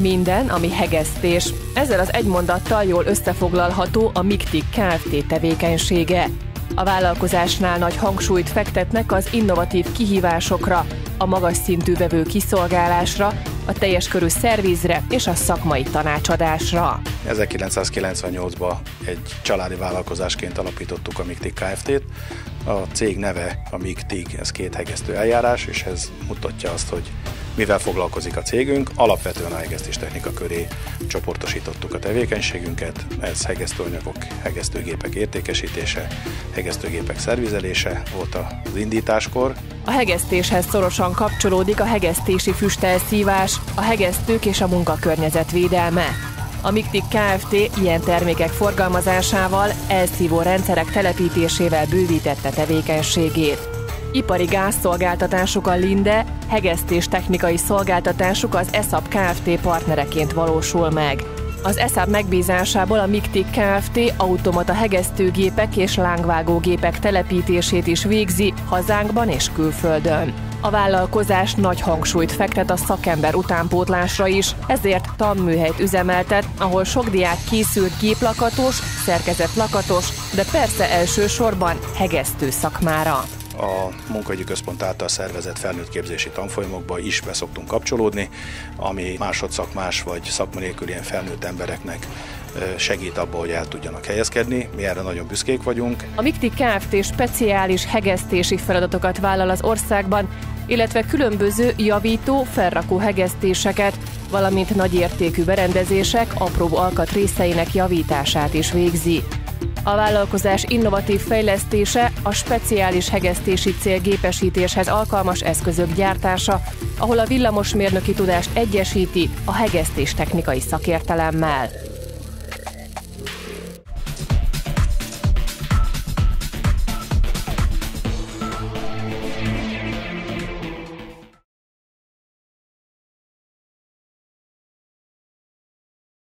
minden, ami hegesztés. Ezzel az egy mondattal jól összefoglalható a Miktik Kft. tevékenysége. A vállalkozásnál nagy hangsúlyt fektetnek az innovatív kihívásokra, a magas szintű vevő kiszolgálásra, a teljes körű szervizre és a szakmai tanácsadásra. 1998-ban egy családi vállalkozásként alapítottuk a Miktik Kft-t. A cég neve a Miktig, ez két hegesztő eljárás, és ez mutatja azt, hogy mivel foglalkozik a cégünk. Alapvetően a hegesztés technika köré csoportosítottuk a tevékenységünket. Ez hegesztőanyagok, hegesztőgépek értékesítése, hegesztőgépek szervizelése volt az indításkor. A hegesztéshez szorosan kapcsolódik a hegesztési füstelszívás, a hegesztők és a munkakörnyezet védelme. A Miktik Kft. ilyen termékek forgalmazásával, elszívó rendszerek telepítésével bővítette tevékenységét. Ipari gázszolgáltatásuk a Linde, hegesztés technikai szolgáltatásuk az ESAP Kft. partnereként valósul meg. Az ESAP megbízásából a Miktik Kft. automata hegesztőgépek és lángvágógépek telepítését is végzi hazánkban és külföldön. A vállalkozás nagy hangsúlyt fektet a szakember utánpótlásra is, ezért tanműhelyt üzemeltet, ahol sok diák készült géplakatos, szerkezet lakatos, de persze elsősorban hegesztő szakmára a munkaügyi központ által szervezett felnőttképzési tanfolyamokba is beszoktunk kapcsolódni, ami másodszakmás vagy szakma nélkül ilyen felnőtt embereknek segít abba, hogy el tudjanak helyezkedni. Mi erre nagyon büszkék vagyunk. A Mikti Kft. speciális hegesztési feladatokat vállal az országban, illetve különböző javító, felrakó hegesztéseket, valamint nagyértékű berendezések apró alkatrészeinek javítását is végzi. A vállalkozás innovatív fejlesztése a speciális hegesztési cél gépesítéshez alkalmas eszközök gyártása, ahol a villamosmérnöki tudást egyesíti a hegesztés technikai szakértelemmel.